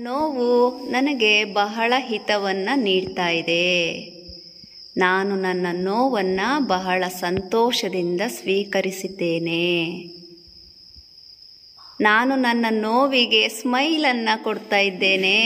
ನೋವು ನನಗೆ ಬಹಳ ಹಿತವನ್ನು ನೀಡ್ತಾ ಇದೆ. ನಾನು ನನ್ನ ನೋವನ್ನು ಬಹಳ ಸಂತೋಷದಿಂದ ಸ್ವೀಕರಿಸಿದ್ದೇನೆ. ನಾನು ನನ್ನ ನೋವಿಗೆ ಸ್ಮೈಲನ್ನು ಕೊಡ್ತಾ ಇದ್ದೇನೆ.